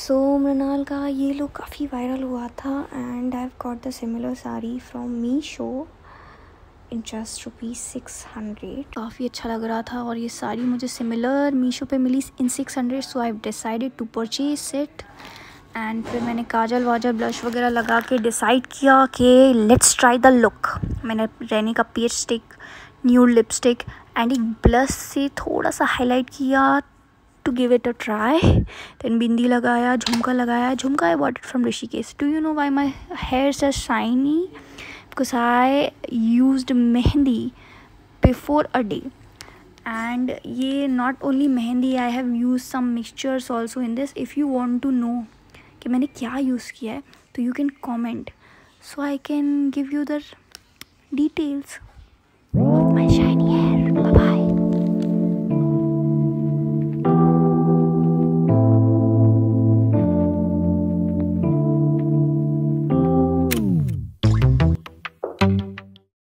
सो so, Mrinal का ये look काफ़ी वायरल हुआ था and I have got the similar sari from Meesho in just rupees six hundred काफ़ी अच्छा लग रहा था और ये साड़ी मुझे सिमिलर मीशो पे मिली in six hundred so I decided to purchase it and फिर मैंने काजल वाजल ब्लश वगैरह लगा के डिसाइड किया कि लेट्स ट्राई द लुक मैंने रहने का पियर स्टिक न्यू लिपस्टिक एंड एक ब्लश से थोड़ा सा हाईलाइट किया to give it a try then bindi लगाया झुमका लगाया jhumka I bought it from Rishikesh do you know why my hairs are shiny because I use mehndi before a day and ये not only mehndi I have use some mixtures also in this if you want to know कि मैंने क्या use किया है तो you can comment so I can give you the details